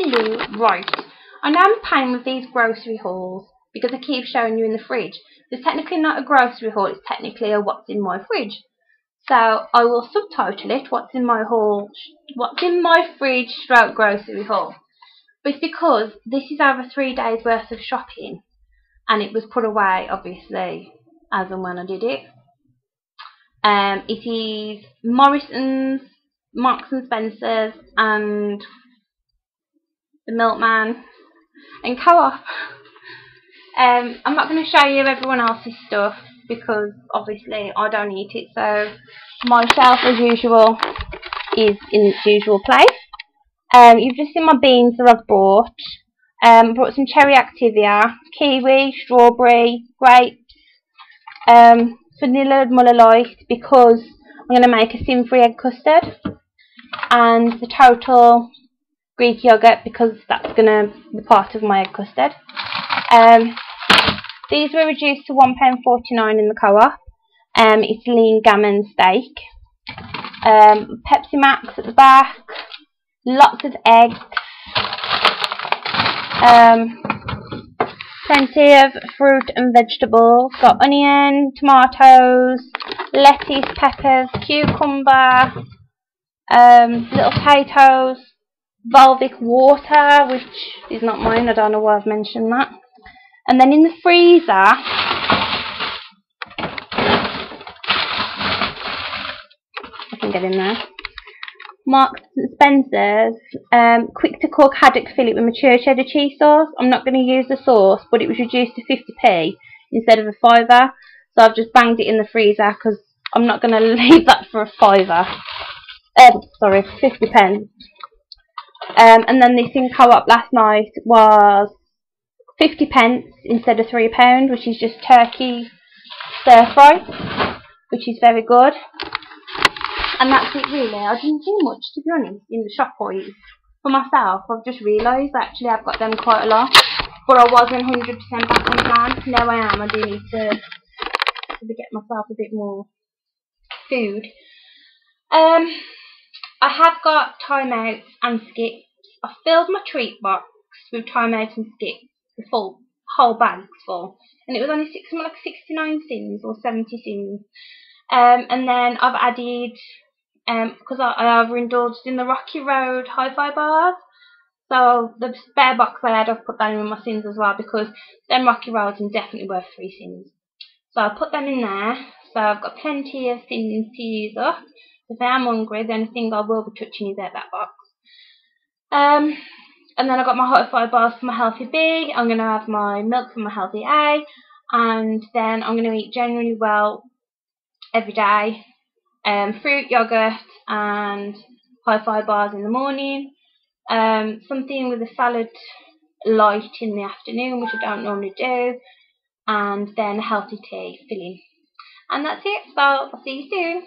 Hello, right. I know I'm paying with these grocery hauls because I keep showing you in the fridge. It's technically not a grocery haul, it's technically a what's in my fridge. So I will subtitle it what's in my haul, what's in my fridge stroke grocery haul. But it's because this is over three days worth of shopping and it was put away obviously as and when I did it. Um, it is Morrison's, Marks and Spencer's and the milkman, and co-op. Um, I'm not going to show you everyone else's stuff because obviously I don't eat it, so my shelf as usual is in its usual place. Um, you've just seen my beans that I've bought. Um, brought some cherry Activia, kiwi, strawberry, grapes, um, vanilla Muller Light because I'm going to make a sin-free egg custard and the total Greek yogurt because that's going to be part of my egg custard. Um, these were reduced to £1.49 in the co-op. Um, it's lean gammon steak. Um, Pepsi Max at the back. Lots of eggs. Um, plenty of fruit and vegetables. Got onion, tomatoes, lettuce, peppers, cucumber, um, little potatoes, Volvic water, which is not mine, I don't know why I've mentioned that. And then in the freezer, I can get in there, Marks and Spencer's um, quick to cook haddock fillet with mature cheddar cheese sauce. I'm not going to use the sauce, but it was reduced to 50p instead of a fiver. So I've just banged it in the freezer because I'm not going to leave that for a fiver. Um, sorry, 50 pence. Um, and then this in co-op last night was 50 pence instead of £3, which is just turkey stir fry, which is very good. And that's it really. I didn't do much, to be honest, in the shop toys. For myself, I've just realised actually I've got them quite a lot. But I wasn't 100% back on plan. Now I am. I do need to, to get myself a bit more food. Um, I have got timeouts and skips. I filled my treat box with timeouts and skips, the full whole bags full, and it was only six, like 69 sins or 70 sins. Um, and then I've added, um, because I, I overindulged in the Rocky Road hi-fi bars, so the spare box I had, I've put that in with my sins as well because them Rocky Roads are definitely worth three sins. So I put them in there. So I've got plenty of sins to use up. If I am hungry, the only thing I will be touching is out that box. Um, and then I've got my hi-fi bars for my healthy B. I'm going to have my milk for my healthy A. And then I'm going to eat generally well every day. Um, fruit, yogurt, and hi-fi bars in the morning. Um, something with a salad light in the afternoon, which I don't normally do. And then a healthy tea filling. And that's it. So I'll see you soon.